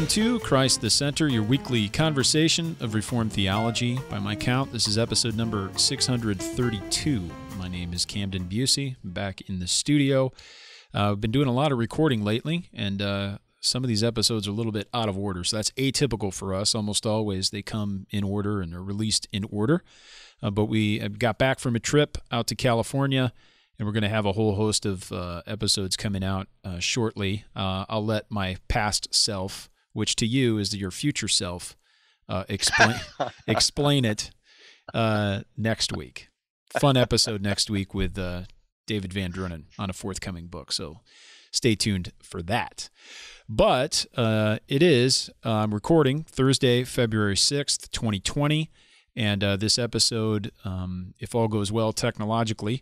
Welcome to Christ the Center, your weekly conversation of Reformed theology. By my count, this is episode number 632. My name is Camden Bucey. I'm back in the studio. Uh, I've been doing a lot of recording lately, and uh, some of these episodes are a little bit out of order. So that's atypical for us. Almost always they come in order and are released in order. Uh, but we got back from a trip out to California and we're going to have a whole host of uh, episodes coming out uh, shortly. Uh, I'll let my past self, which to you is your future self, uh, explain explain it uh, next week. Fun episode next week with uh, David Van Drunen on a forthcoming book. So stay tuned for that. But it is I'm recording Thursday, February sixth, 2020. And this episode, um, if all goes well technologically,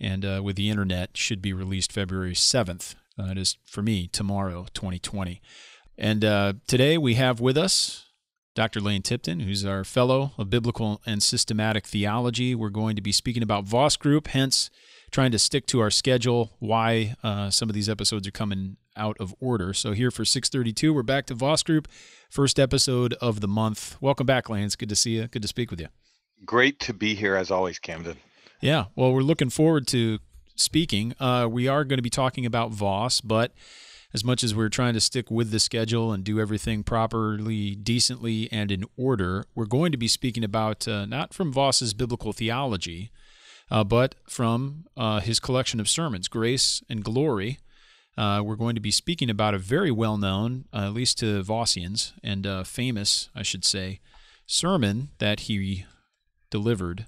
and uh, with the internet should be released February 7th. Uh, it is for me tomorrow, 2020. And uh, today we have with us Dr. Lane Tipton, who's our fellow of biblical and systematic theology. We're going to be speaking about Vos Group, hence trying to stick to our schedule. Why uh, some of these episodes are coming out of order. So here for 632, we're back to Vos Group, first episode of the month. Welcome back, Lane. It's good to see you. Good to speak with you. Great to be here as always, Camden. Yeah, well, we're looking forward to speaking. Uh, we are going to be talking about Vos, but as much as we're trying to stick with the schedule and do everything properly, decently, and in order, we're going to be speaking about uh, not from Vos's biblical theology, uh, but from uh, his collection of sermons, Grace and Glory. Uh, we're going to be speaking about a very well known, uh, at least to Vosians, and famous, I should say, sermon that he delivered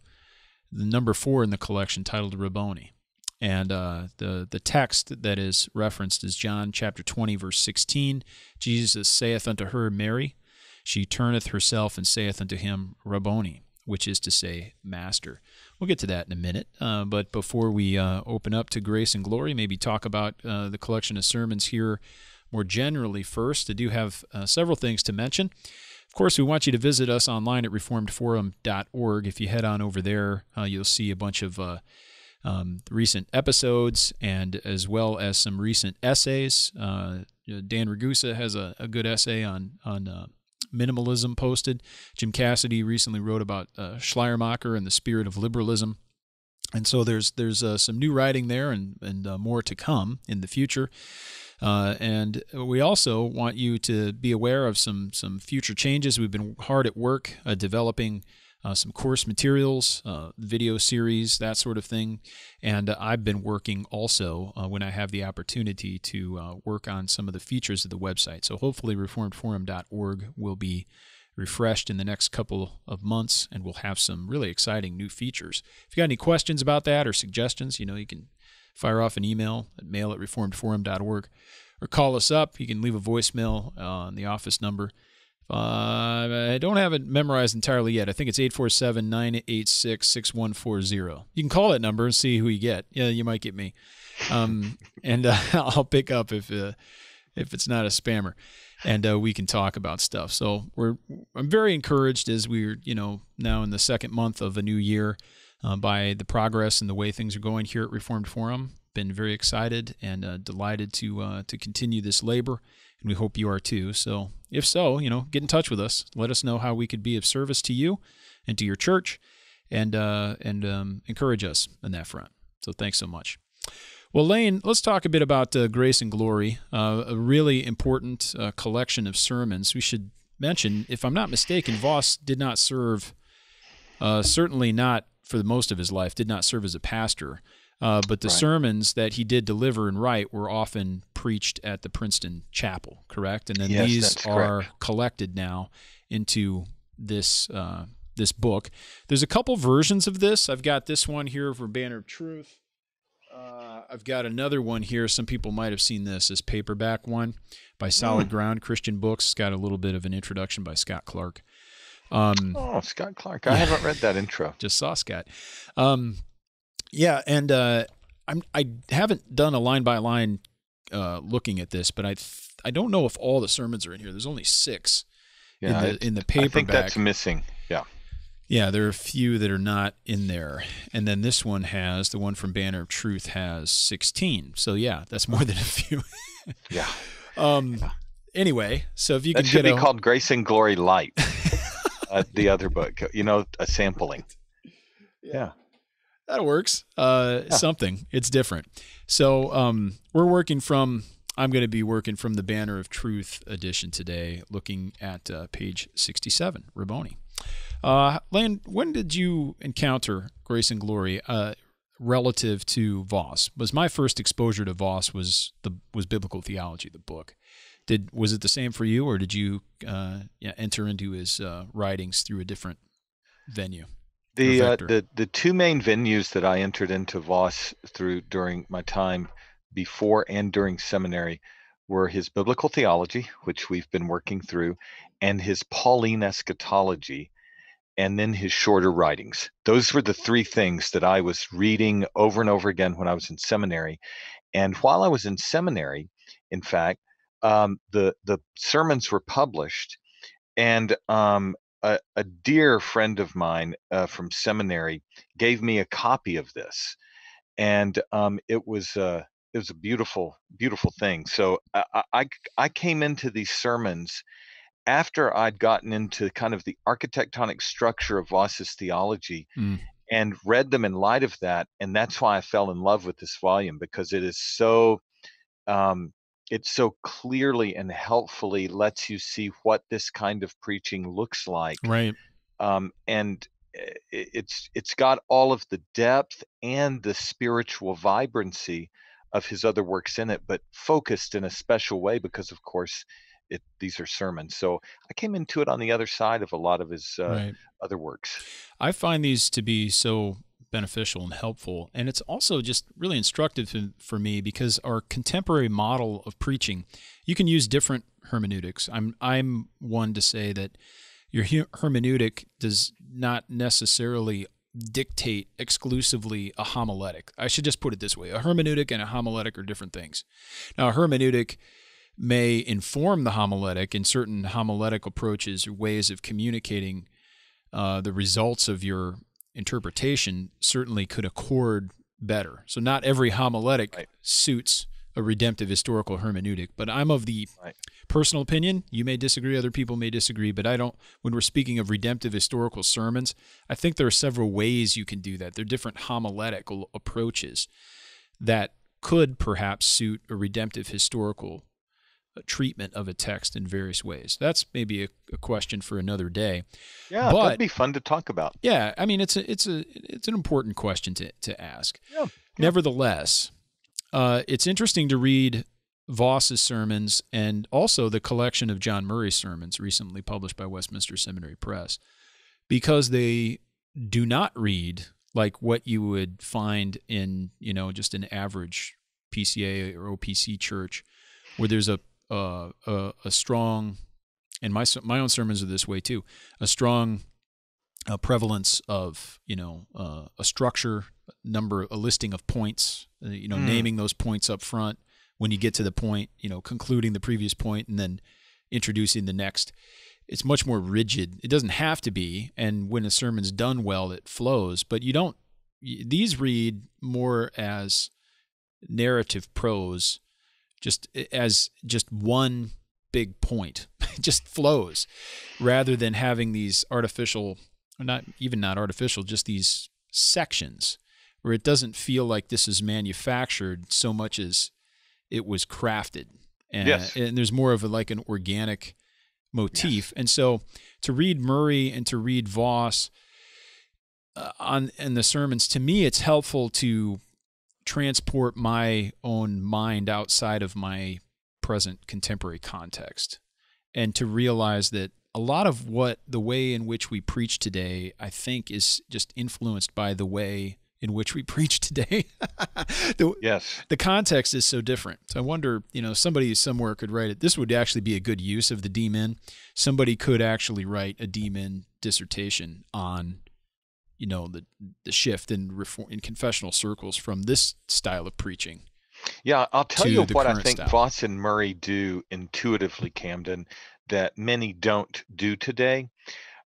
the number four in the collection titled Rabboni. And uh, the, the text that is referenced is John chapter 20, verse 16. Jesus saith unto her, Mary. She turneth herself and saith unto him, Rabboni, which is to say, Master. We'll get to that in a minute. Uh, but before we uh, open up to grace and glory, maybe talk about uh, the collection of sermons here more generally first. I do have uh, several things to mention Of course, we want you to visit us online at reformedforum.org. If you head on over there, uh, you'll see a bunch of uh, um, recent episodes and as well as some recent essays. Uh, Dan Ragusa has a, a, good essay on on uh, minimalism posted. Jim Cassidy recently wrote about uh, Schleiermacher and the spirit of liberalism. And so there's there's uh, some new writing there and and more to come in the future. Uh, and we also want you to be aware of some some future changes. We've been hard at work uh, developing uh, some course materials, uh, video series, that sort of thing. And I've been working also uh, when I have the opportunity to uh, work on some of the features of the website. So hopefully, reformedforum.org will be refreshed in the next couple of months and we'll have some really exciting new features. If you got any questions about that or suggestions, you know, you can fire off an email at mail at reformedforum.org or call us up. You can leave a voicemail uh, on the office number. I don't have it memorized entirely yet. I think it's 847 986 6140. You can call that number and see who you get. Yeah, you might get me. Um, and uh, I'll pick up if uh, if it's not a spammer, and uh, we can talk about stuff. So we're I'm very encouraged as we're you know now in the second month of a new year uh, by the progress and the way things are going here at Reformed Forum. Been very excited and uh, delighted to uh, to continue this labor, and we hope you are too. So, if so, you know, get in touch with us. Let us know how we could be of service to you and to your church, and uh, and um, encourage us in that front. So, thanks so much. Well, Lane, let's talk a bit about uh, Grace and Glory, uh, a really important uh, collection of sermons. We should mention, if I'm not mistaken, Vos did not serve, uh, certainly not for the most of his life, did not serve as a pastor. Uh, but the right. sermons that he did deliver and write were often preached at the Princeton Chapel, correct? And then yes, these are correct. collected now into this uh, this book. There's a couple versions of this. I've got this one here for Banner of Truth. Uh, I've got another one here. Some people might have seen this as paperback one by Solid mm. Ground Christian Books. It's got a little bit of an introduction by Scott Clark. Um, oh, Scott Clark. I yeah, haven't read that intro. Just saw Scott. Um, yeah, and uh, I'm I haven't done a line by line uh, looking at this, but I th- I don't know if all the sermons are in here. There's only six yeah, in the in the paperback. I think that's missing. Yeah. Yeah, there are a few that are not in there. And then this one has, the one from Banner of Truth has 16. So, yeah, that's more than a few. yeah. Um, yeah anyway, so if you That could should get be a, called Grace and Glory Light. uh, the other book, you know, a sampling. Yeah. That works. Uh, Yeah. something. It's different. So um, we're working from. I'm going to be working from the Banner of Truth edition today, looking at uh, page 67, Rabboni. Uh, Lane, when did you encounter Grace and Glory uh, relative to Vos? Was my first exposure to Vos was the was biblical theology, the book. Did was it the same for you, or did you uh, yeah, enter into his uh, writings through a different venue? The uh, the the two main venues that I entered into Vos through during my time before and during seminary were his biblical theology, which we've been working through, and his Pauline eschatology, and then his shorter writings. Those were the three things that I was reading over and over again when I was in seminary. And while I was in seminary, in fact, um, the the sermons were published, and um, a, a dear friend of mine uh, from seminary gave me a copy of this, and um, it was uh, it was a beautiful beautiful thing. So I, I I came into these sermons after I'd gotten into kind of the architectonic structure of Vos's theology Mm. and read them in light of that, and that's why I fell in love with this volume because it is so um, it so clearly and helpfully lets you see what this kind of preaching looks like Right. um, and i- it's it's got all of the depth and the spiritual vibrancy of his other works in it but focused in a special way because of course it these are sermons so i came into it on the other side of a lot of his uh, right. other works I find these to be so beneficial and helpful. And it's also just really instructive for- me because our contemporary model of preaching, you can use different hermeneutics. I'm I'm one to say that your hermeneutic does not necessarily dictate exclusively a homiletic. I should just put it this way. A hermeneutic and a homiletic are different things. Now, a hermeneutic may inform the homiletic in certain homiletic approaches or ways of communicating uh, the results of your interpretation certainly could accord better. So not every homiletic Right. suits a redemptive historical hermeneutic, but I'm of the Right. personal opinion. You may disagree, other people may disagree, but I don't. When we're speaking of redemptive historical sermons, I think there are several ways you can do that. There are different homiletical approaches that could perhaps suit a redemptive historical treatment of a text in various ways. That's maybe a, a question for another day. yeah But- that'd be fun to talk about Yeah, I mean it's a it's a it's an important question to to ask. Yeah, Nevertheless, uh, it's interesting to read Vos's sermons and also the collection of John Murray's sermons recently published by Westminster Seminary Press because they do not read like what you would find in you know just an average PCA or OPC church where there's a a, a, a strong and my my own sermons are this way too a strong uh, prevalence of you know uh, a structure number a listing of points uh, you know Mm. naming those points up front when you get to the point you know concluding the previous point and then introducing the next it's much more rigid it doesn't have to be and when a sermon's done well it flows but you don't these read more as narrative prose just as just one big point it just flows rather than having these artificial or not even not artificial just these sections where it doesn't feel like this is manufactured so much as it was crafted. And, Yes. and there's more of a, like an organic motif. And so to read murray and to read vos uh, on in the sermons to me it's helpful to transport my own mind outside of my present contemporary context and to realize that a lot of what the way in which we preach today i think is just influenced by the way in which we preach today the, yes the context is so different. So I wonder, you know, somebody somewhere could write it. This would actually be a good use of the D-Min. Somebody could actually write a D-Min dissertation on, you know, the the shift in reform in confessional circles from this style of preaching. Yeah, I'll tell you what I think style. Vos and Murray do intuitively, Camden, that many don't do today.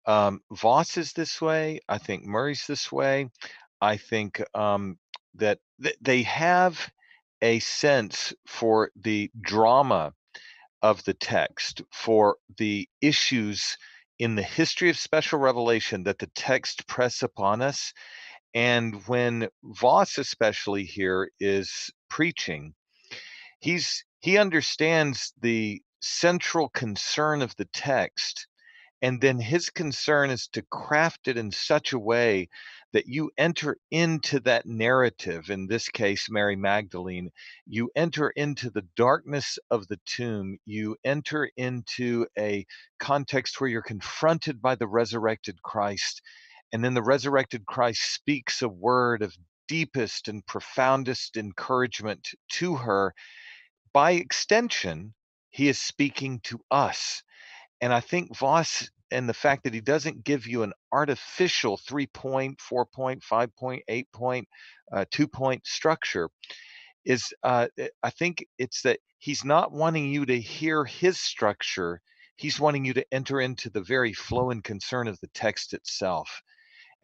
Um, Vos is this way. I think Murray's this way. I think um, that th- they have a sense for the drama of the text for the issues in the history of special revelation that the text press upon us. And when Vos, especially here, is preaching, he's he understands the central concern of the text and then his concern is to craft it in such a way that you enter into that narrative in this case mary magdalene you enter into the darkness of the tomb you enter into a context where you're confronted by the resurrected christ and then the resurrected christ speaks a word of deepest and profoundest encouragement to her. By extension he is speaking to us and I think Vos and the fact that he doesn't give you an artificial three point, four point, five point, eight point, uh, two point structure is, uh, eh, I think it's that he's not wanting you to hear his structure. He's wanting you to enter into the very flow and concern of the text itself.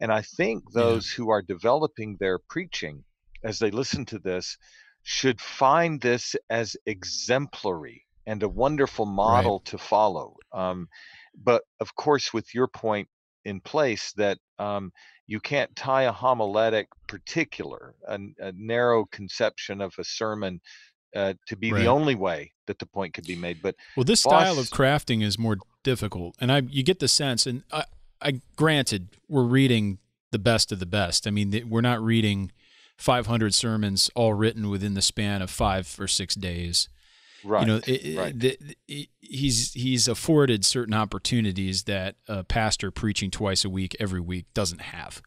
And I think those yeah. who are developing their preaching as they listen to this should find this as exemplary and a wonderful model right. to follow. Um, but of course, with your point in place that um, you can't tie a homiletic particular, a, a narrow conception of a sermon uh, to be right. the only way that the point could be made. But well, this Vos, style of crafting is more difficult, and I you get the sense, and I, I granted we're reading the best of the best. I mean, we're not reading 500 sermons all written within the span of five or six days. Right. You know, it, right. The, he's he's afforded certain opportunities that a pastor preaching twice a week every week doesn't have.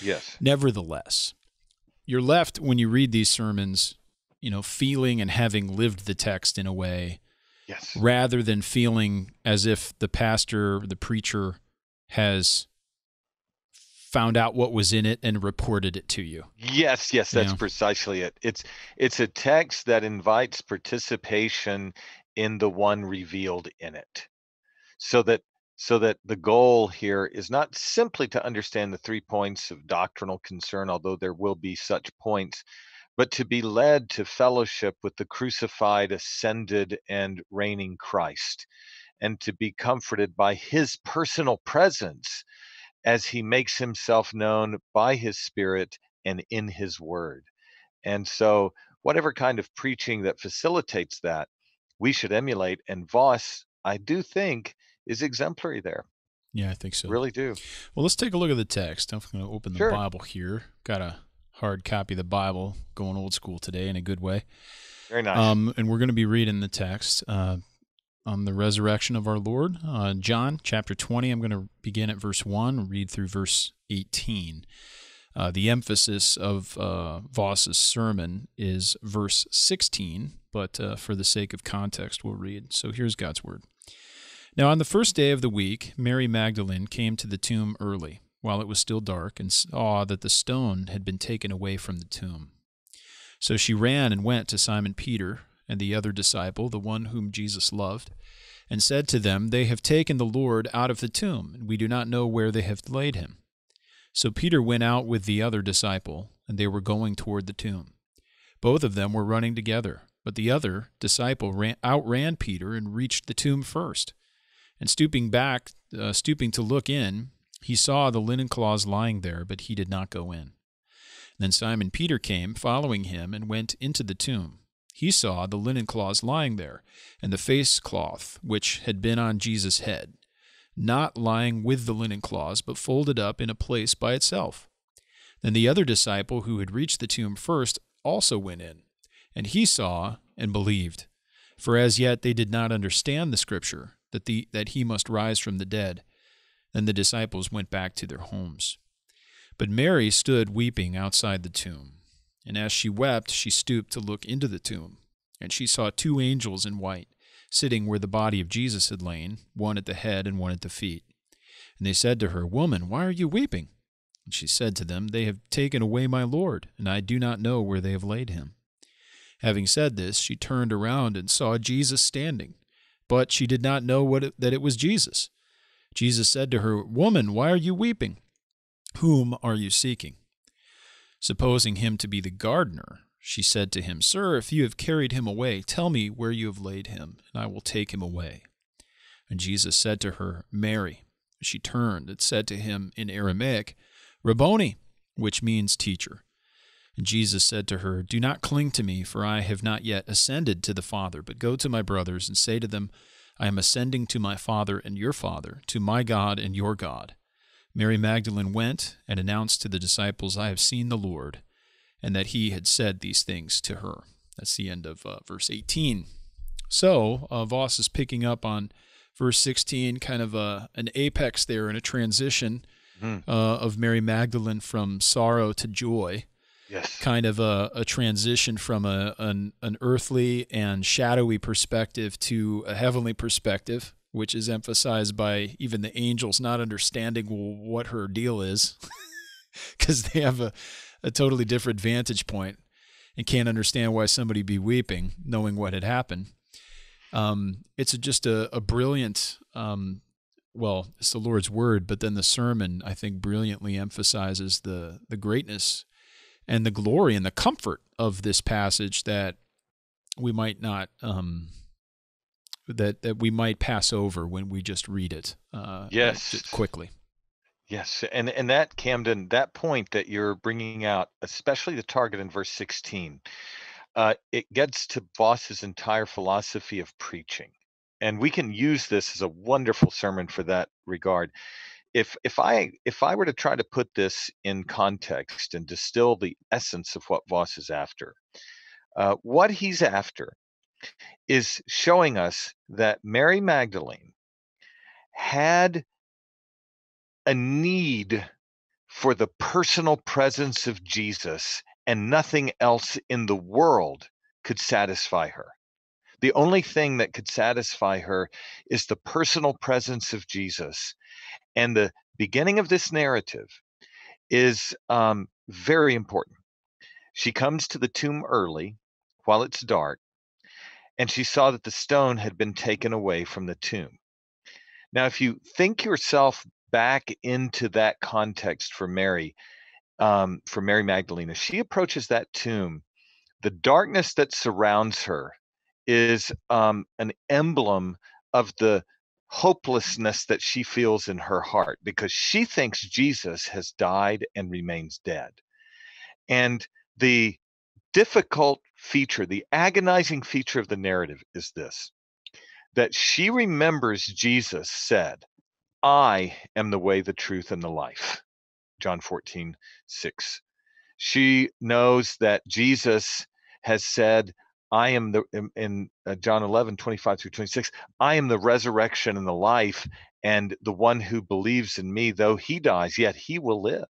Yes. Nevertheless, you're left when you read these sermons, you know, feeling and having lived the text in a way. Yes. Rather than feeling as if the pastor, the preacher has found out what was in it and reported it to you. Yes, yes, that's precisely it. It's it's a text that invites participation in the one revealed in it. So that so that the goal here is not simply to understand the three points of doctrinal concern, although there will be such points, but to be led to fellowship with the crucified, ascended, and reigning Christ, and to be comforted by his personal presence as he makes himself known by his spirit and in his word. And so, whatever kind of preaching that facilitates that, we should emulate. And Vos, I do think, is exemplary there. Yeah, I think so. Really do. Well, let's take a look at the text. I'm going to open the sure. Bible here. Got a hard copy of the Bible, going old school today in a good way. Very nice. Um, and we're going to be reading the text. Uh, on the resurrection of our Lord. Uh, John chapter 20, I'm going to begin at verse 1, read through verse 18. Uh, the emphasis of uh, Vos's sermon is verse 16, but uh, for the sake of context, we'll read. So here's God's word. Now, on the first day of the week, Mary Magdalene came to the tomb early, while it was still dark, and saw that the stone had been taken away from the tomb. So she ran and went to Simon Peter and the other disciple, the one whom Jesus loved, and said to them, They have taken the Lord out of the tomb, and we do not know where they have laid him. So Peter went out with the other disciple, and they were going toward the tomb. Both of them were running together, but the other disciple ran, outran Peter and reached the tomb first. And stooping back, uh, stooping to look in, he saw the linen cloths lying there, but he did not go in. Then Simon Peter came, following him, and went into the tomb he saw the linen cloths lying there, and the face cloth which had been on Jesus' head, not lying with the linen cloths, but folded up in a place by itself. Then the other disciple who had reached the tomb first also went in, and he saw and believed. For as yet they did not understand the scripture, that, the, that he must rise from the dead. Then the disciples went back to their homes. But Mary stood weeping outside the tomb. And as she wept, she stooped to look into the tomb. And she saw two angels in white, sitting where the body of Jesus had lain, one at the head and one at the feet. And they said to her, Woman, why are you weeping? And she said to them, They have taken away my Lord, and I do not know where they have laid him. Having said this, she turned around and saw Jesus standing, but she did not know what it, that it was Jesus. Jesus said to her, Woman, why are you weeping? Whom are you seeking? Supposing him to be the gardener, She said to him, Sir, if you have carried him away, tell me where you have laid him, and I will take him away. And Jesus said to her, Mary. She turned and said to him in Aramaic, Rabboni, which means teacher. And Jesus said to her, Do not cling to me, for I have not yet ascended to the Father, but go to my brothers and say to them, I am ascending to my Father and your Father, to my God and your God. Mary Magdalene went and announced to the disciples, I have seen the Lord, and that he had said these things to her. That's the end of uh, verse 18. So, uh, Vos is picking up on verse 16, kind of a, an apex there and a transition mm. uh, of Mary Magdalene from sorrow to joy. Yes. Kind of a, a transition from a, an, an earthly and shadowy perspective to a heavenly perspective, which is emphasized by even the angels not understanding what her deal is because they have a, a totally different vantage point and can't understand why somebody be weeping knowing what had happened. Um, it's just a, a brilliant, um, well, it's the Lord's word, but then the sermon, I think, brilliantly emphasizes the, the greatness and the glory and the comfort of this passage that we might not um, that that we might pass over when we just read it. Uh, yes, quickly. Yes, and and that Camden, that point that you're bringing out, especially the target in verse 16, uh, it gets to Vos's entire philosophy of preaching, and we can use this as a wonderful sermon for that regard if if I if I were to try to put this in context and distill the essence of what Voss is after, uh, what he's after is showing us that Mary Magdalene had a need for the personal presence of Jesus, and nothing else in the world could satisfy her. The only thing that could satisfy her is the personal presence of Jesus. And the beginning of this narrative is um, very important. She comes to the tomb early while it's dark, and she saw that the stone had been taken away from the tomb. Now, if you think yourself back into that context for Mary, um, for Mary Magdalena, she approaches that tomb. The darkness that surrounds her is um, an emblem of the hopelessness that she feels in her heart because she thinks Jesus has died and remains dead. And the difficult feature, the agonizing feature of the narrative is this that she remembers Jesus said, I am the way, the truth, and the life. John 14, 6. She knows that Jesus has said, I am the in, in uh, John 11, 25 through 26, I am the resurrection and the life, and the one who believes in me, though he dies, yet he will live.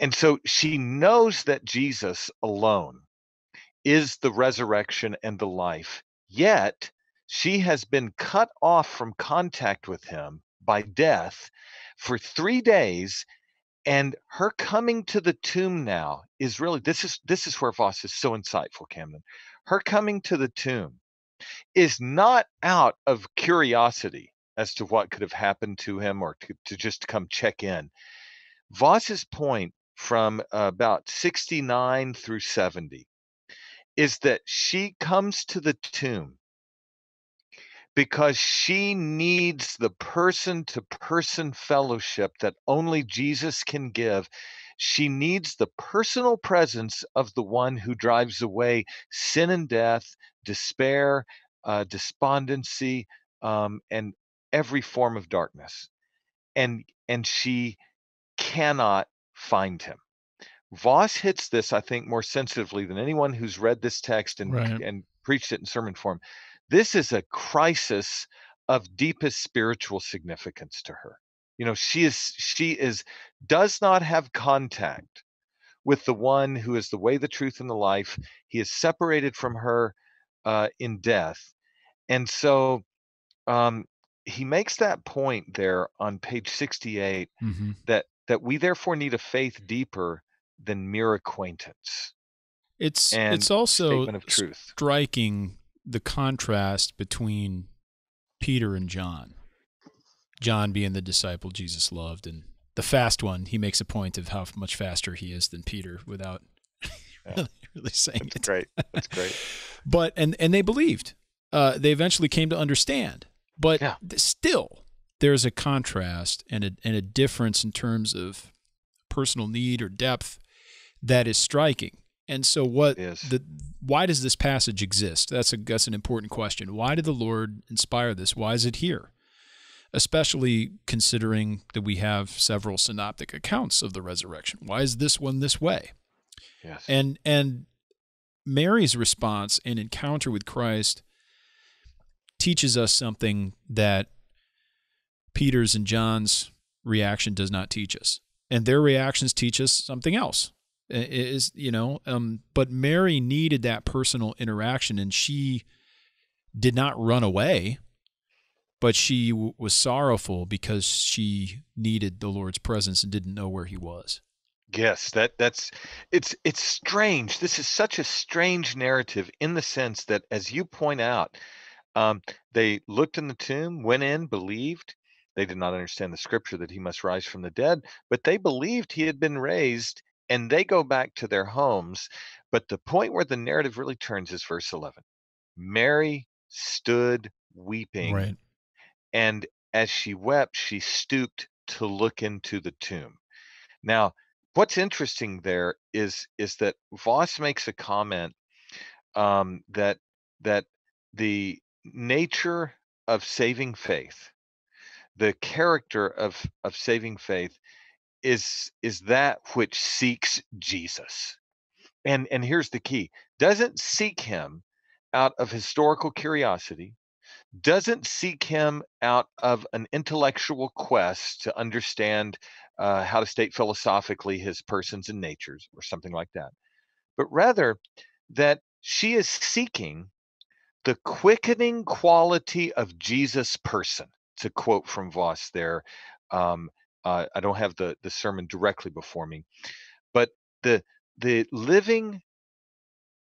And so she knows that Jesus alone is the resurrection and the life, yet she has been cut off from contact with him by death for three days and her coming to the tomb now is really this is this is where Vos is so insightful, Camden. Her coming to the tomb is not out of curiosity as to what could have happened to him or to, to just come check in. Vos's point from about 69 through 70 is that she comes to the tomb because she needs the person to person fellowship that only Jesus can give. She needs the personal presence of the one who drives away sin and death, despair, uh, despondency, um, and every form of darkness. And and she cannot find him. Vos hits this, I think, more sensitively than anyone who's read this text and right. and preached it in sermon form. This is a crisis of deepest spiritual significance to her. You know, she is she is does not have contact with the one who is the way, the truth, and the life. He is separated from her uh, in death, and so um, he makes that point there on page 68 mm-hmm. that that we therefore need a faith deeper than mere acquaintance. It's and it's also striking the contrast between Peter and John. John being the disciple Jesus loved, and the fast one, he makes a point of how much faster he is than Peter without really, really saying That's it. great. That's great. but and and they believed. Uh, they eventually came to understand. But Yeah. still, there's a contrast and a and a difference in terms of personal need or depth that is striking. And so, what is. the why does this passage exist? That's a that's an important question. Why did the Lord inspire this? Why is it here? Especially considering that we have several synoptic accounts of the resurrection. Why is this one this way? Yes. And and Mary's response and encounter with Christ teaches us something that Peter's and John's reaction does not teach us. And their reactions teach us something else. Is you know, um, but Mary needed that personal interaction, and she did not run away, but she w- was sorrowful because she needed the Lord's presence and didn't know where He was. Yes, that that's it's it's strange. This is such a strange narrative in the sense that, as you point out, um, they looked in the tomb, went in, believed. They did not understand the scripture that he must rise from the dead, but they believed he had been raised, and they go back to their homes. But the point where the narrative really turns is verse 11. Mary stood weeping, and as she wept, she stooped to look into the tomb. Now, what's interesting there is is that Vos makes a comment um, that that the nature of saving faith, the character of of saving faith, is is that which seeks Jesus. And and here's the key: doesn't seek him out of historical curiosity, doesn't seek him out of an intellectual quest to understand uh, how to state philosophically his persons and natures or something like that, but rather that she is seeking the quickening quality of Jesus' person. to quote from Vos there. Um, uh, I don't have the, the sermon directly before me, but the the living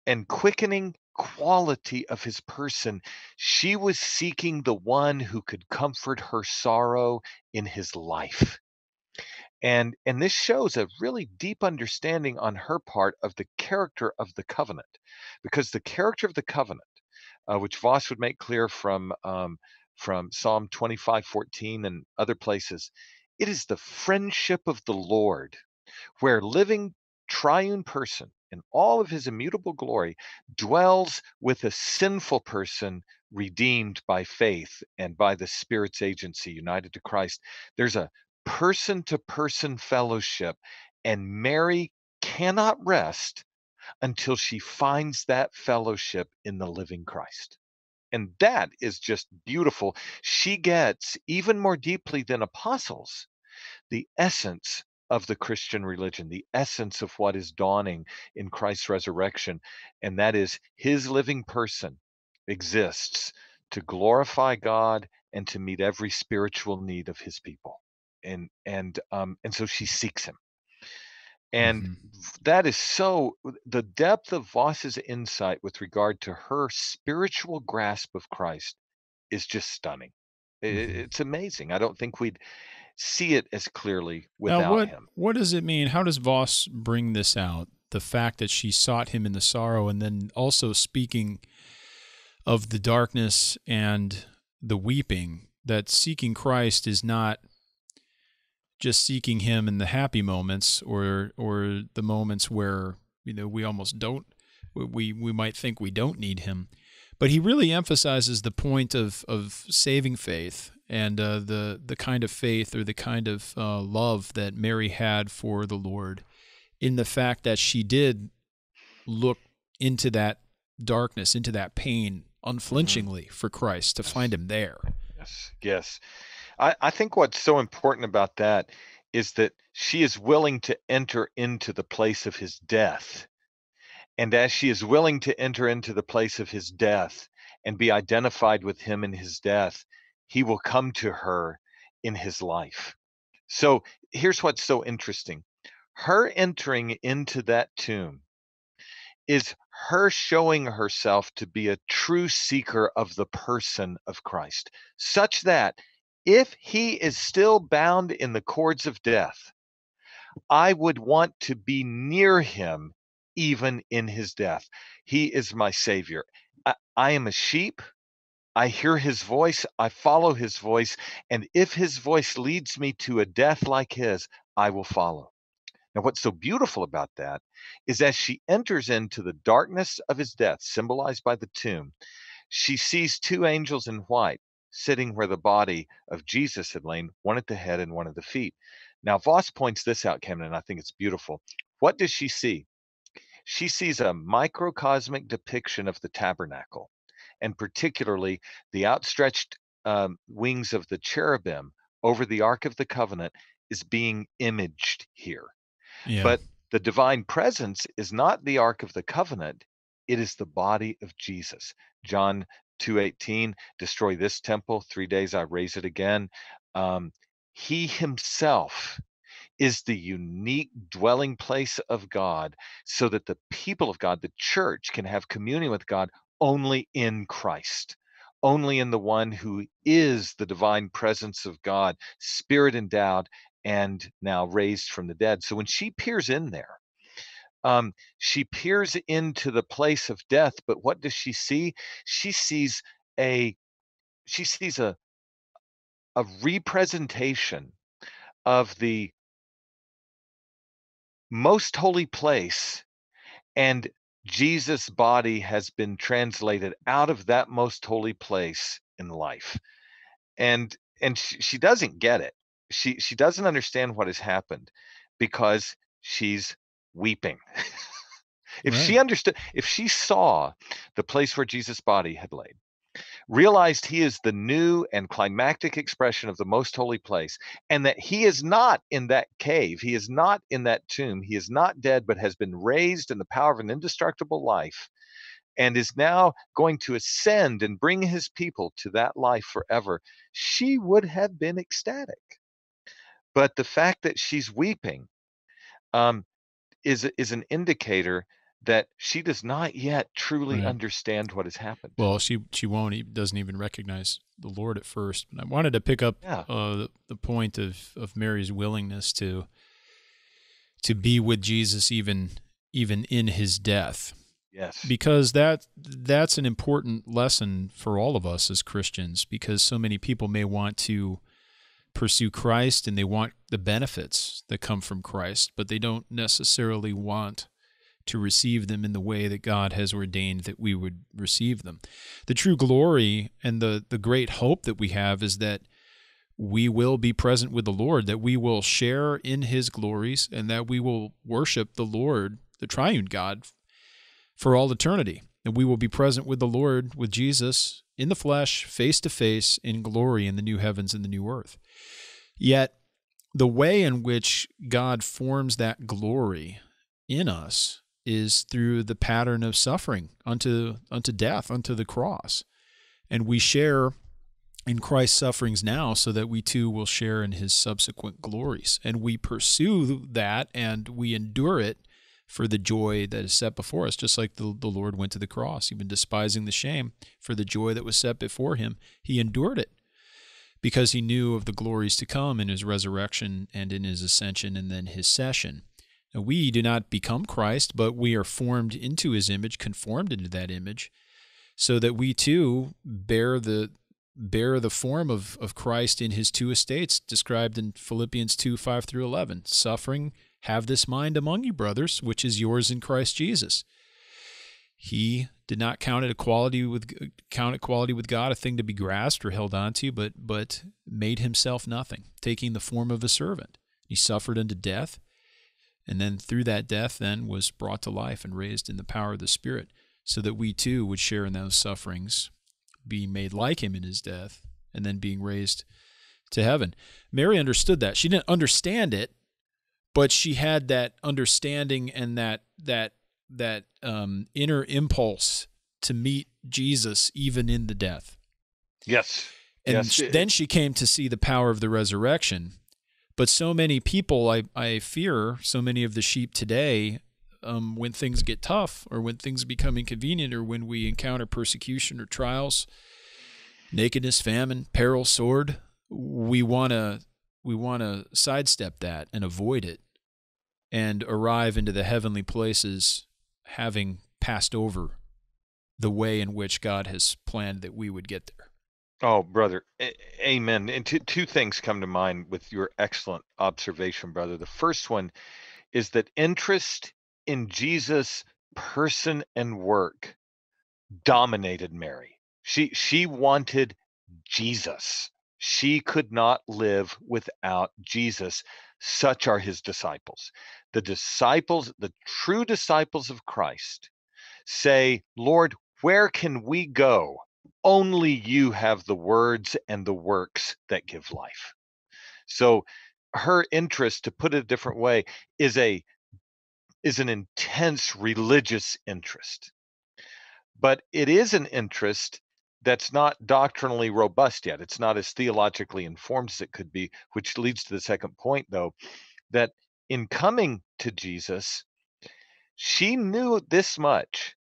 and quickening quality of his person, she was seeking the one who could comfort her sorrow in his life. And and this shows a really deep understanding on her part of the character of the covenant, because the character of the covenant, uh, which Vos would make clear from um, from Psalm 25:14 and other places, it is the friendship of the Lord, where living triune person in all of his immutable glory dwells with a sinful person redeemed by faith and by the Spirit's agency, united to Christ. There's a person to person fellowship, and Mary cannot rest until she finds that fellowship in the living Christ. And that is just beautiful. She gets even more deeply than apostles the essence of the Christian religion, the essence of what is dawning in Christ's resurrection, and that is his living person exists to glorify God and to meet every spiritual need of his people. And and um and so she seeks him. And Mhm. that is so the depth of Vos's insight with regard to her spiritual grasp of Christ is just stunning. I- I- Mhm. It's amazing. I don't think we'd see it as clearly without now, what him. what does it mean? How does Vos bring this out? The fact that she sought him in the sorrow, and then also speaking of the darkness and the weeping. That seeking Christ is not just seeking Him in the happy moments, or or the moments where you know we almost don't. We we might think we don't need Him, but he really emphasizes the point of of saving faith and uh, the the kind of faith or the kind of uh, love that Mary had for the Lord, in the fact that she did look into that darkness, into that pain, unflinchingly for Christ to find Him there. Yes, yes. I, I think what's so important about that is that she is willing to enter into the place of his death. And as she is willing to enter into the place of his death and be identified with him in his death, he will come to her in his life. So here's what's so interesting her entering into that tomb is her showing herself to be a true seeker of the person of Christ, such that if he is still bound in the cords of death, I would want to be near him even in his death. He is my savior. I, I am a sheep. I hear his voice, I follow his voice, and if his voice leads me to a death like his, I will follow. Now, what's so beautiful about that is as she enters into the darkness of his death, symbolized by the tomb, she sees two angels in white sitting where the body of Jesus had lain, one at the head and one at the feet. Now, Vos points this out, Camden, and I think it's beautiful. What does she see? She sees a microcosmic depiction of the tabernacle and particularly the outstretched um, wings of the cherubim over the Ark of the Covenant is being imaged here. Yeah. But the divine presence is not the Ark of the Covenant, it is the body of Jesus. John 2:18 destroy this temple 3 days I raise it again um, he himself is the unique dwelling place of God so that the people of God the church can have communion with God only in Christ, only in the one who is the divine presence of God, spirit endowed, and now raised from the dead. So when she peers in there, um, she peers into the place of death, but what does she see? She sees a she sees a a representation of the most holy place and Jesus' body has been translated out of that most holy place in life. And and she, she doesn't get it. She she doesn't understand what has happened because she's weeping. if right. she understood if she saw the place where Jesus' body had laid realized he is the new and climactic expression of the most holy place, and that he is not in that cave, he is not in that tomb, he is not dead, but has been raised in the power of an indestructible life, and is now going to ascend and bring his people to that life forever, she would have been ecstatic. But the fact that she's weeping um, is is an indicator that she does not yet truly right. understand what has happened. Well, she she won't doesn't even recognize the Lord at first. I wanted to pick up yeah. uh, the, the point of of Mary's willingness to to be with Jesus even even in his death. Yes. Because that that's an important lesson for all of us as Christians because so many people may want to pursue Christ and they want the benefits that come from Christ, but they don't necessarily want to receive them in the way that God has ordained that we would receive them. The true glory and the, the great hope that we have is that we will be present with the Lord, that we will share in his glories, and that we will worship the Lord, the triune God, for all eternity. And we will be present with the Lord, with Jesus, in the flesh, face to face, in glory in the new heavens and the new earth. Yet, the way in which God forms that glory in us is through the pattern of suffering unto unto death, unto the cross. And we share in Christ's sufferings now so that we too will share in his subsequent glories. And we pursue that and we endure it for the joy that is set before us, just like the, the Lord went to the cross, even despising the shame for the joy that was set before him. He endured it because he knew of the glories to come in his resurrection and in his ascension and then his session. We do not become Christ, but we are formed into his image, conformed into that image, so that we too bear the bear the form of, of Christ in his two estates described in Philippians 2 5 through 11. Suffering, have this mind among you, brothers, which is yours in Christ Jesus. He did not count it equality with count equality with God a thing to be grasped or held onto, but but made himself nothing, taking the form of a servant. He suffered unto death, and then through that death then was brought to life and raised in the power of the spirit so that we too would share in those sufferings be made like him in his death and then being raised to heaven. Mary understood that. She didn't understand it but she had that understanding and that that that um, inner impulse to meet jesus even in the death. Yes. And yes. then she came to see the power of the resurrection but so many people, I, I fear, so many of the sheep today, um, when things get tough or when things become inconvenient or when we encounter persecution or trials, nakedness, famine, peril, sword, we want to we want to sidestep that and avoid it and arrive into the heavenly places having passed over the way in which God has planned that we would get there. Oh, brother, a- amen. And two, two things come to mind with your excellent observation, brother. The first one is that interest in Jesus' person and work dominated Mary. She she wanted Jesus. She could not live without Jesus. Such are his disciples. The disciples, the true disciples of Christ, say, Lord, where can we go? Only you have the words and the works that give life. So her interest, to put it a different way, is a is an intense religious interest. But it is an interest that's not doctrinally robust yet. It's not as theologically informed as it could be, which leads to the second point, though, that in coming to Jesus, she knew this much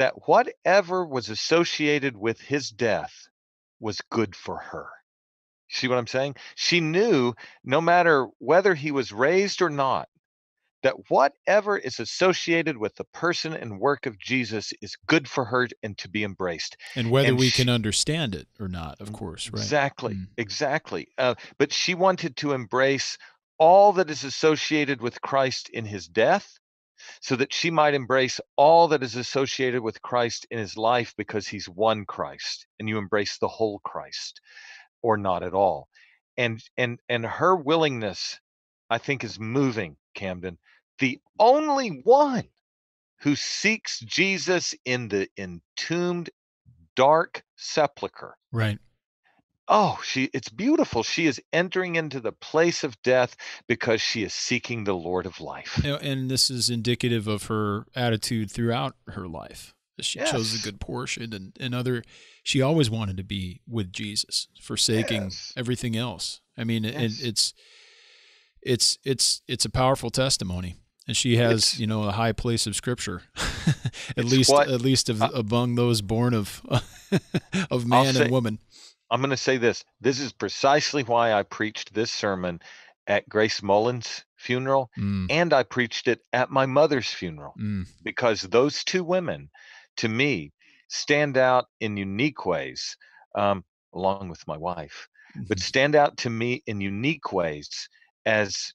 that whatever was associated with his death was good for her. See what I'm saying? She knew no matter whether he was raised or not, that whatever is associated with the person and work of Jesus is good for her and to be embraced. And whether And we she- can understand it or not, of course, right? Exactly, Mm. exactly. Uh, but she wanted to embrace all that is associated with Christ in his death so that she might embrace all that is associated with Christ in his life because he's one Christ and you embrace the whole Christ or not at all. And and and her willingness I think is moving Camden. The only one who seeks Jesus in the entombed dark sepulcher Right. Oh, she it's beautiful. She is entering into the place of death because she is seeking the Lord of life. And this is indicative of her attitude throughout her life. She chose Yes. a good portion and, and other she always wanted to be with Jesus, forsaking Yes. everything else. I mean, it, it's it's it's it's a powerful testimony. And she has, It's- you know, a high place of scripture. at least what- at least of, uh, among those born of of man say- and woman. I'm going to say this. This is precisely why I preached this sermon at Grace Mullins' funeral Mm, and I preached it at my mother's funeral mm, because those two women to me stand out in unique ways um, along with my wife. but mhm. stand out to me in unique ways as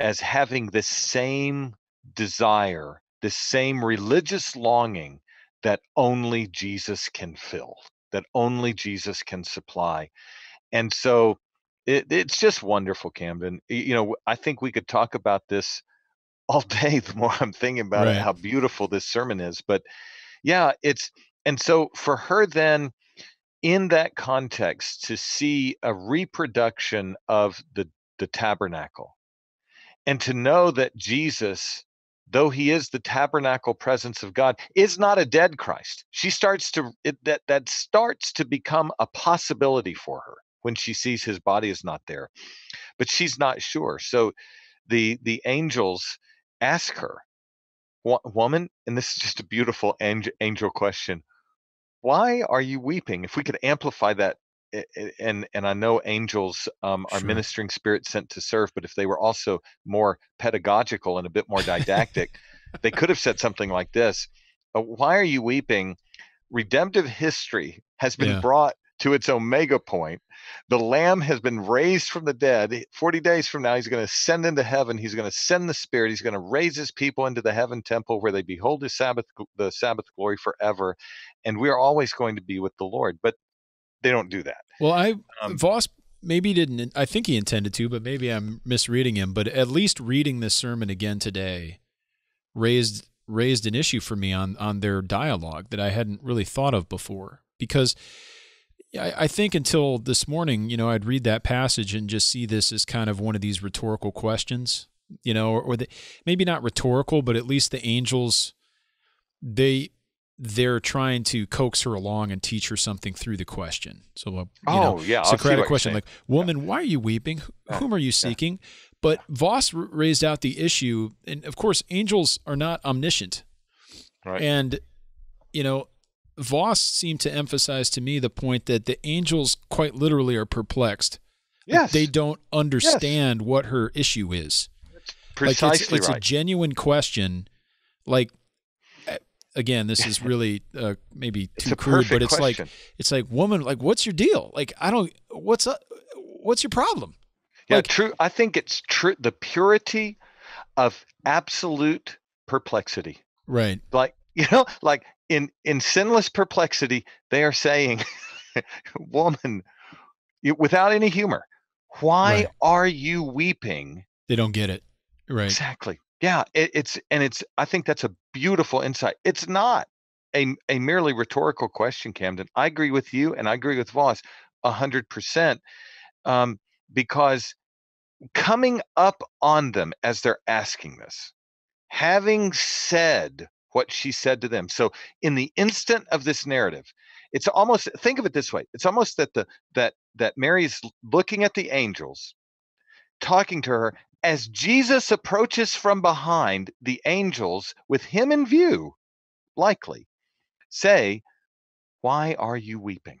as having the same desire the same religious longing that only jesus can fill that only jesus can supply and so it, it's just wonderful camden you know i think we could talk about this all day the more i'm thinking about Right. it how beautiful this sermon is but yeah it's and so for her then in that context to see a reproduction of the the tabernacle and to know that Jesus though he is the tabernacle presence of God is not a dead Christ. She starts to it, that that starts to become a possibility for her when she sees his body is not there but she's not sure. So the the angels ask her "Wo- woman and this is just a beautiful angel, angel question why are you weeping? If we could amplify that and and i know angels um, are Sure. ministering spirits sent to serve but if they were also more pedagogical and a bit more didactic they could have said something like this uh, why are you weeping? Redemptive history has been Yeah. brought to its omega point. The lamb has been raised from the dead. 40 days from now he's going to send into heaven. He's going to send the spirit. He's going to raise his people into the heaven temple where they behold his sabbath the sabbath glory forever and we are always going to be with the lord. But they don't do that Well, I Um, Vos maybe didn't. I think he intended to, but maybe I'm misreading him. But at least reading this sermon again today raised raised an issue for me on on their dialogue that I hadn't really thought of before. Because I, I think until this morning, you know, I'd read that passage and just see this as kind of one of these rhetorical questions, you know, or, or the, maybe not rhetorical, but at least the angels they they're trying to coax her along and teach her something through the question. So, uh, you know, oh yeah I'll Socratic question like, "Woman, why are you weeping? Yeah, Whom are you seeking?" But Vos r- raised out the issue, and of course, angels are not omniscient, right and you know, Vos seemed to emphasize to me the point that the angels quite literally are perplexed. Yes they don't understand what her issue is. precisely like it's, it's right a genuine question. Like, again, this is really uh, maybe too crude, but it's question. like it's like woman, like what's your deal? Like I don't, what's up? What's your problem? Yeah, like, true. I think it's true. The purity of absolute perplexity. Right. Like you know, like in in sinless perplexity, they are saying, "Woman, you, without any humor, why right. are you weeping?" They don't get it. Right. Exactly. Yeah, it, it's and it's. I think that's a beautiful insight. It's not a a merely rhetorical question, Camden. I agree with you, and I agree with Vos a hundred percent, um, because coming up on them as they're asking this, having said what she said to them. So in the instant of this narrative, it's almost think of it this way. It's almost that the that that Mary's looking at the angels, talking to her as Jesus approaches from behind, the angels with him in view, likely say, "Why are you weeping?"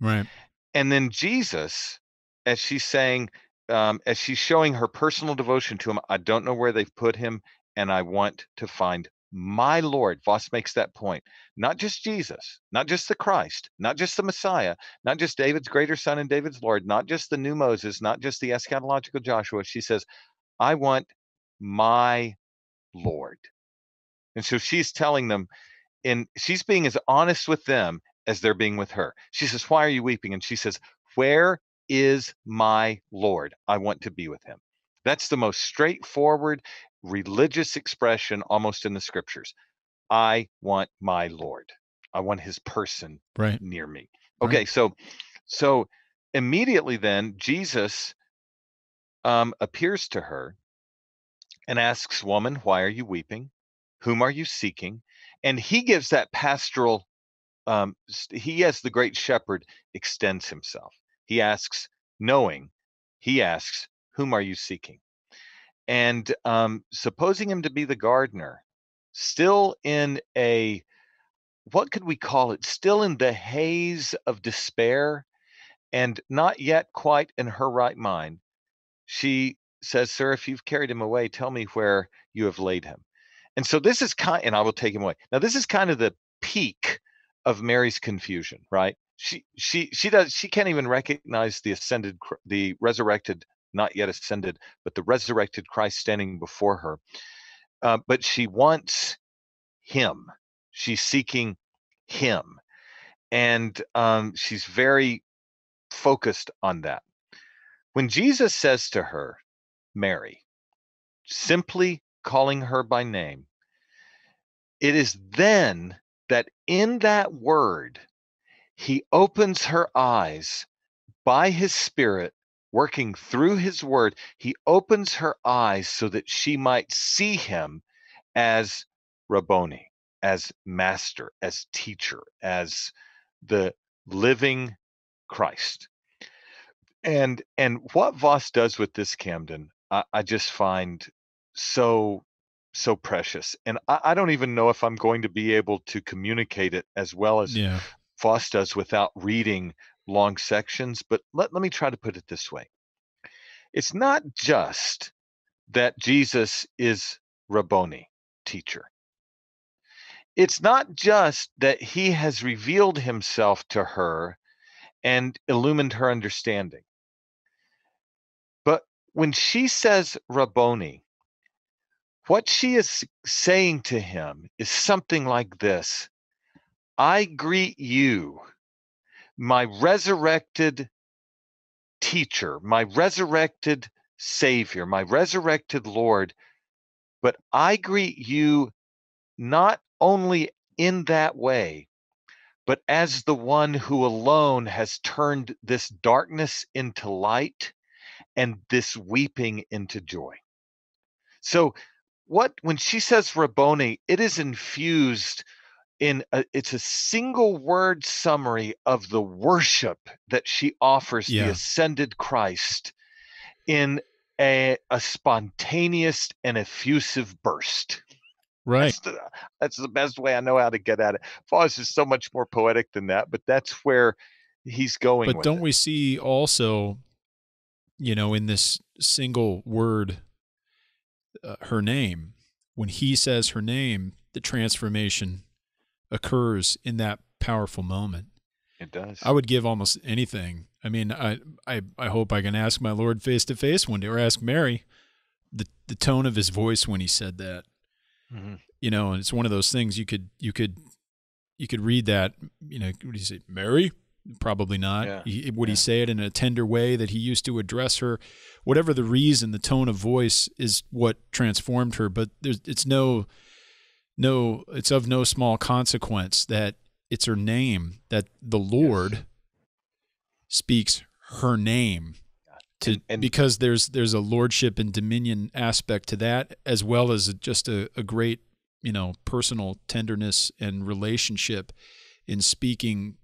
Right. And then Jesus as she's saying um, as she's showing her personal devotion to him, I don't know where they've put him, and I want to find my Lord. Vos makes that point. Not just Jesus, not just the Christ, not just the Messiah, not just David's greater son and David's Lord, not just the new Moses, not just the eschatological Joshua. She says, I want my Lord. And so she's telling them, and she's being as honest with them as they're being with her. She says, Why are you weeping? And she says, Where is my Lord. I want to be with him. That's the most straightforward religious expression almost in the scriptures. I want my Lord. I want his person right. near me. Okay, right. so so immediately then Jesus um, appears to her and asks, Woman, why are you weeping? Whom are you seeking? And he gives that pastoral, um, he as the great shepherd extends himself. He asks, knowing, he asks, Whom are you seeking? And um, supposing him to be the gardener, still in a, what could we call it? Still in the haze of despair and not yet quite in her right mind, she says, Sir, if you've carried him away, tell me where you have laid him. And so this is kind, and I will take him away. Now, this is kind of the peak of Mary's confusion, right? she she she does she can't even recognize the ascended the resurrected not yet ascended but the resurrected christ standing before her uh, but she wants him she's seeking him and um, she's very focused on that when jesus says to her mary simply calling her by name it is then that in that word he opens her eyes by his spirit working through his word he opens her eyes so that she might see him as rabboni as master as teacher as the living christ and and what vos does with this camden i, I just find so so precious and I, I, don't even know if i'm going to be able to communicate it as well as yeah. Vos does without reading long sections, but let, let me try to put it this way. It's not just that Jesus is Rabboni, teacher. It's not just that he has revealed himself to her and illumined her understanding. When she says Rabboni, what she is saying to him is something like this I greet you, my resurrected teacher, my resurrected Savior, my resurrected Lord. But I greet you not only in that way, but as the one who alone has turned this darkness into light and this weeping into joy. So, what when she says Rabboni, it is infused in a, it's a single word summary of the worship that she offers yeah. the ascended Christ in a, a spontaneous and effusive burst. Right. That's the, that's the, best way I know how to get at it. Vos is so much more poetic than that, but that's where he's going. But don't it. we see also, you know, in this single word, uh, her name, when he says her name, the transformation occurs in that powerful moment. It does. I would give almost anything. I mean, I I, I hope I can ask my Lord face to face one day, or ask Mary, the the tone of his voice when he said that. Mm-hmm. You know, and it's one of those things you could you could you could read that. You know, what do you say Mary? Probably not. Yeah. He, would Yeah. he say it in a tender way that he used to address her? Whatever the reason, the tone of voice is what transformed her. But there's it's no no it's of no small consequence that it's her name that the Lord speaks her name to And- and- because there's there's a lordship and dominion aspect to that as well as just a, a great you know personal tenderness and relationship in speaking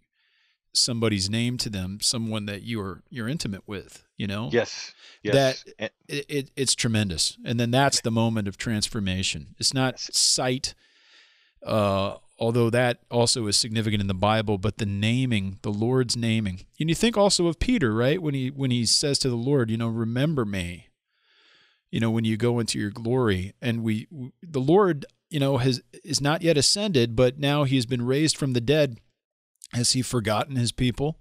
somebody's name to them someone that you're you're intimate with you know? Yes. Yes. That- And- it, it, it's tremendous. And then that's the moment of transformation. It's not sight uh, although that also is significant in the bible but the naming the lord's naming. And you think also of peter right? When he when he says to the lord you know remember me you know when you go into your glory. And we the lord you know has is not yet ascended but now he has been raised from the dead has he forgotten his people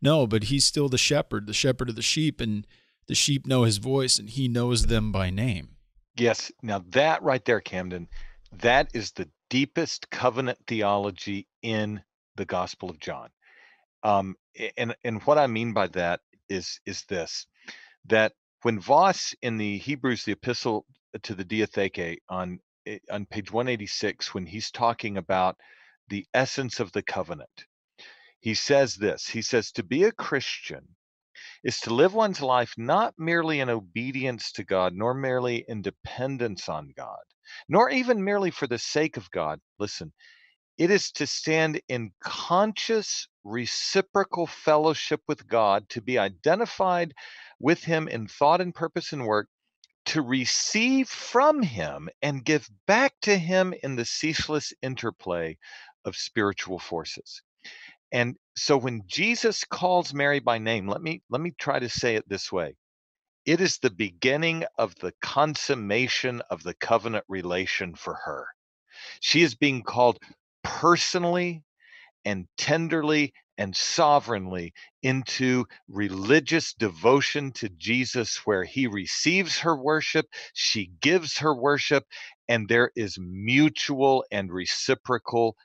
no but he's still the shepherd the shepherd of the sheep and the sheep know his voice and he knows them by name Yes. Now that right there, Camden, that is the deepest covenant theology in the Gospel of John. Um, and and what I mean by that is is this: that when Vos in the Hebrews, the epistle to the Diatheke on eh, on page 186, when he's talking about the essence of the covenant, he says this. He says to be a Christian is to live one's life not merely in obedience to God, nor merely in dependence on God, nor even merely for the sake of God. Listen, it is to stand in conscious reciprocal fellowship with God, to be identified with Him in thought and purpose and work, to receive from Him and give back to Him in the ceaseless interplay of spiritual forces. And so when Jesus calls Mary by name, let me let me try to say it this way. It is the beginning of the consummation of the covenant relation for her. She is being called personally and tenderly and sovereignly into religious devotion to Jesus, where he receives her worship, she gives her worship, and there is mutual and reciprocal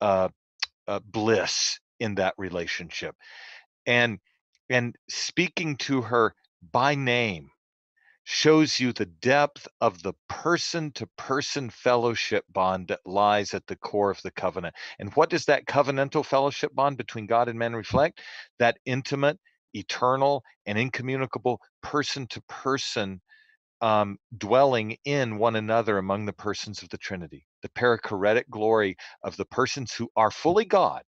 uh, uh, bliss in that relationship. And and speaking to her by name shows you the depth of the person to person fellowship bond that lies at the core of the covenant. And what does that covenantal fellowship bond between god and man reflect? That intimate eternal and incommunicable person to person dwelling in one another among the persons of the Trinity. The perichoretic glory of the persons who are fully God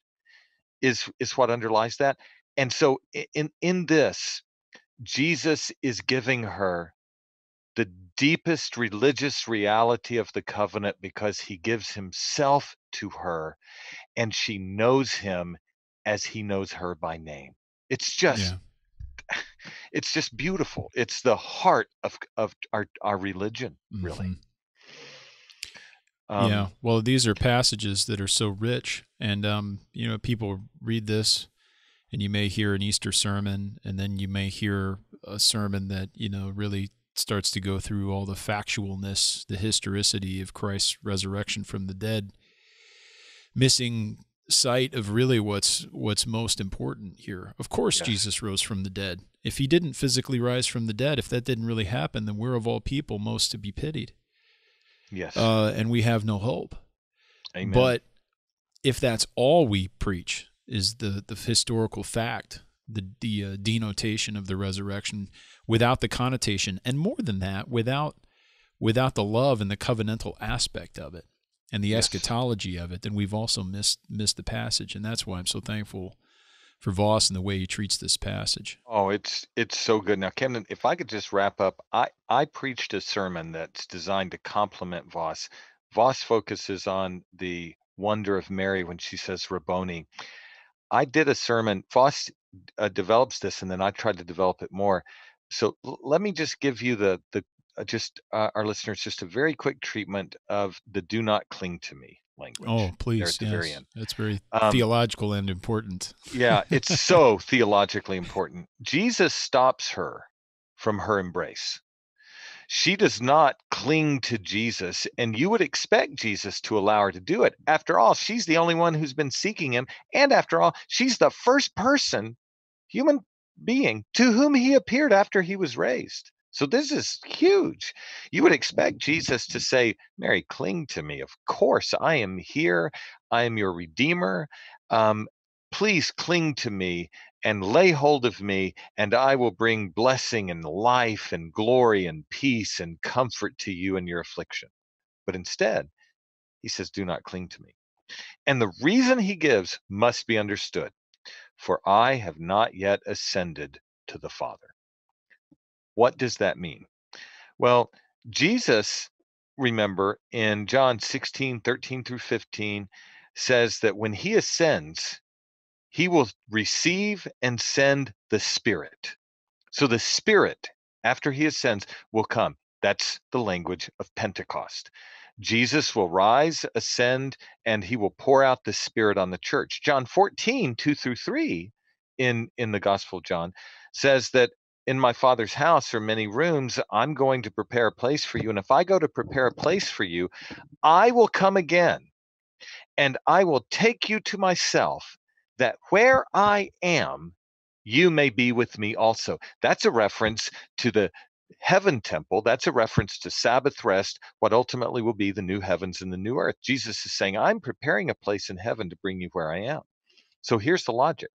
is is what underlies that. And so in in this, Jesus is giving her the deepest religious reality of the covenant because he gives himself to her and she knows him as he knows her by name. It's just yeah it's just beautiful. It's the heart of of our our religion, really. Mhm. Um, yeah. Well, these are passages that are so rich, and um, you know, people read this, and you may hear an Easter sermon, and then you may hear a sermon that you know really starts to go through all the factualness, the historicity of Christ's resurrection from the dead, missing sight of really what's what's most important here. Of course, Yes. Jesus rose from the dead. If he didn't physically rise from the dead, if that didn't really happen, then we're of all people most to be pitied Yes. uh, and we have no hope. Amen. But if that's all we preach is the the historical fact, the the uh, denotation of the resurrection, without the connotation, and more than that, without without the love and the covenantal aspect of it, and the Yes. eschatology of it, then we've also missed missed the passage, and that's why I'm so thankful for Vos and the way he treats this passage. oh, it's it's so good. Now, Camden, if I could just wrap up, I I preached a sermon that's designed to complement Vos. Vos focuses on the wonder of Mary when she says Rabboni. I did a sermon. Vos uh, develops this, and then I tried to develop it more. So l- let me just give you the the uh, just uh, our listeners just a very quick treatment of the "Do not cling to me." Language. Oh, there please. the Yes. very end. That's very Um, theological and important. Yeah, it's so theologically important. Jesus stops her from her embrace. She does not cling to Jesus, and you would expect Jesus to allow her to do it. After all, she's the only one who's been seeking him. And after all, she's the first person, human being, to whom he appeared after he was raised. So this is huge. You would expect Jesus to say, Mary, cling to me. Of course, I am here. I am your Redeemer. Um, please cling to me and lay hold of me, and I will bring blessing and life and glory and peace and comfort to you in your affliction. But instead, he says, Do not cling to me. And the reason he gives must be understood for I have not yet ascended to the Father. What does that mean? Well, Jesus, remember, in John 16, 13 through 15, says that when he ascends, he will receive and send the Spirit. So the Spirit, after he ascends, will come. That's the language of Pentecost. Jesus will rise, ascend, and he will pour out the Spirit on the church. John 14, 2 through 3, in, in the Gospel of John, says that in my Father's house are many rooms. I'm going to prepare a place for you. And if I go to prepare a place for you, I will come again and I will take you to myself, that where I am, you may be with me also. That's a reference to the heaven temple. That's a reference to Sabbath rest, what ultimately will be the new heavens and the new earth. Jesus is saying, I'm preparing a place in heaven to bring you where I am. So here's the logic.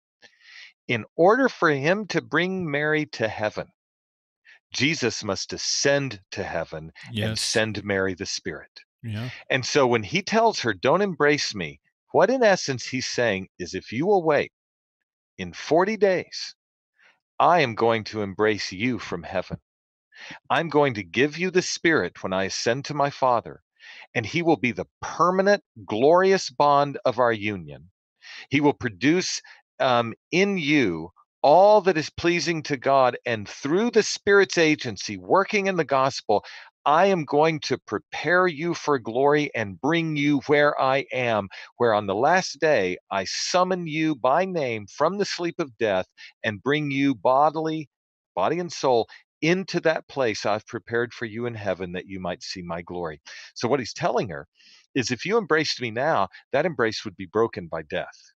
In order for him to bring Mary to heaven, Jesus must ascend to heaven and send Mary the Spirit. Yeah. And so when he tells her, Don't embrace me, what in essence he's saying is, If you will wait in 40 days, I am going to embrace you from heaven. I'm going to give you the Spirit when I ascend to my Father, and he will be the permanent, glorious bond of our union. He will produce um, in you all that is pleasing to God, and through the Spirit's agency, working in the gospel, I am going to prepare you for glory and bring you where I am, where on the last day I summon you by name from the sleep of death and bring you bodily, body and soul into that place I've prepared for you in heaven that you might see my glory. So, what he's telling her is if you embraced me now, that embrace would be broken by death.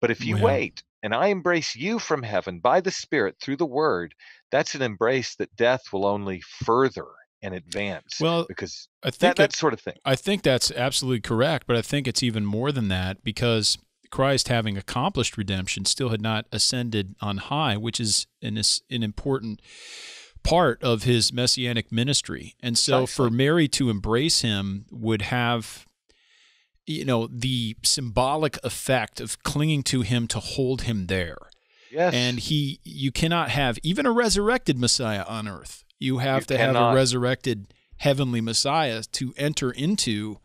But if you Yeah. wait and I embrace you from heaven by the Spirit through the word, that's an embrace that death will only further and advance. Well, because I think that, that that sort of thing. I think that's absolutely correct, but I think it's even more than that because Christ, having accomplished redemption, still had not ascended on high, which is an, an important part of his messianic ministry. And so for Mary to embrace him would have you know the symbolic effect of clinging to him to hold him there. Yes. And he you cannot have even a resurrected Messiah on earth. You have You to have a resurrected heavenly Messiah to enter into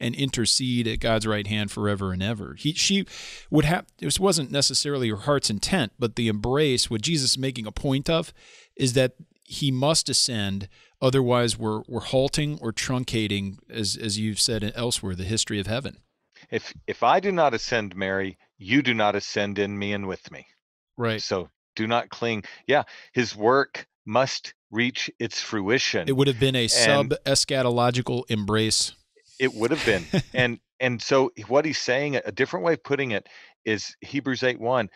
and intercede at God's right hand forever and ever. He she would have this wasn't necessarily her heart's intent, but the embrace, what Jesus is making a point of, is that he must ascend, otherwise we're we're halting or truncating, as as you've said elsewhere, the history of heaven. if if I do not ascend, Mary, you do not ascend in me and with me. Right. So do not cling. Yeah, his work must reach its fruition. It would have been a sub eschatological embrace. It would have been. and and so what he's saying, a different way of putting it is Hebrews 8 1.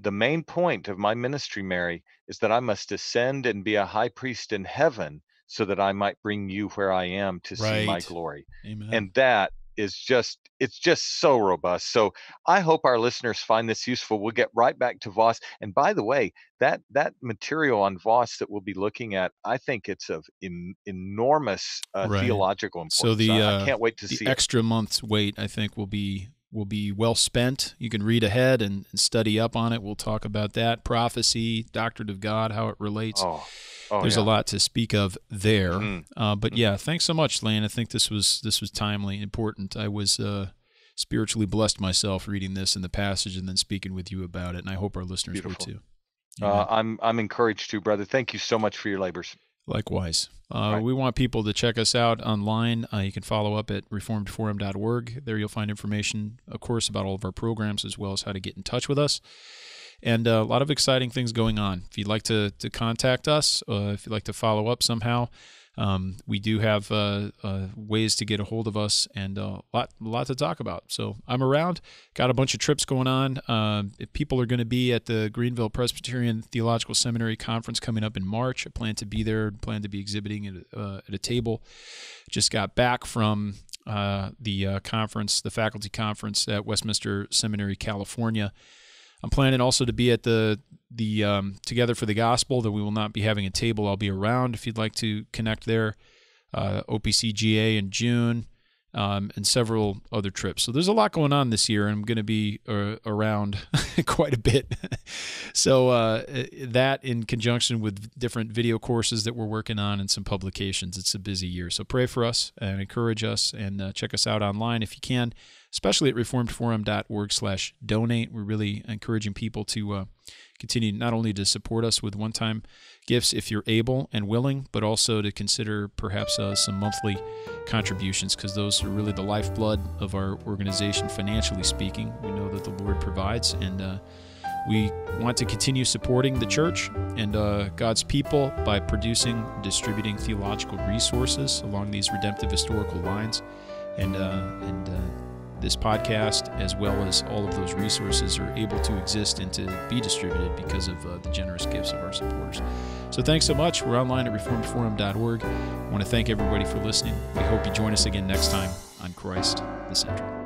The main point of my ministry, Mary, is that I must ascend and be a high priest in heaven so that I might bring you where I am to see my glory. Amen. And that is just it's just so robust. So I hope our listeners find this useful. We'll get right back to Vos. And by the way, that that material on Vos that we'll be looking at, I think it's of em- enormous uh, Right. theological importance. So the, I, I uh, can't wait to see it. extra month's wait, I think, will be will be well spent. You can read ahead and, and study up on it. We'll talk about that prophecy, doctrine of God, how it relates. Oh, oh There's yeah. a lot to speak of there. Mhm. Uh, but yeah, thanks so much, Lane. I think this was this was timely and important. I was uh, spiritually blessed myself reading this in the passage and then speaking with you about it, and I hope our listeners Beautiful. were too. Uh, I'm I'm encouraged to, brother. Thank you so much for your labors. Likewise. Uh, right. We want people to check us out online. Uh, you can follow up at reformedforum.org. There you'll find information, of course, about all of our programs as well as how to get in touch with us. And uh, a lot of exciting things going on. If you'd like to, to contact us, uh, if you'd like to follow up somehow, um, we do have uh, uh, ways to get a hold of us and a uh, lot, lot to talk about. So I'm around, got a bunch of trips going on. Uh, people are going to be at the Greenville Presbyterian Theological Seminary conference coming up in March. I plan to be there, plan to be exhibiting at, uh, at a table. Just got back from uh, the conference, the faculty conference at Westminster Seminary, California. I'm planning also to be at the the um, Together for the Gospel. That we will not be having a table. I'll be around if you'd like to connect there. Uh, OPCGA in June, um, and several other trips. So there's a lot going on this year, and I'm going to be uh, around quite a bit. so uh, that, in conjunction with different video courses that we're working on and some publications, it's a busy year. So pray for us and encourage us, and uh, check us out online if you can especially at reformedforum.org slash donate. We're really encouraging people to uh, continue not only to support us with one-time gifts if you're able and willing, but also to consider perhaps uh, some monthly contributions because those are really the lifeblood of our organization financially speaking. We know that the Lord provides and uh, we want to continue supporting the church and uh, God's people by producing, distributing theological resources along these redemptive historical lines, and uh, and uh, this podcast, as well as all of those resources, are able to exist and to be distributed because of uh, the generous gifts of our supporters. So thanks so much. We're online at reformedforum.org. I want to thank everybody for listening. We hope you join us again next time on Christ the Center.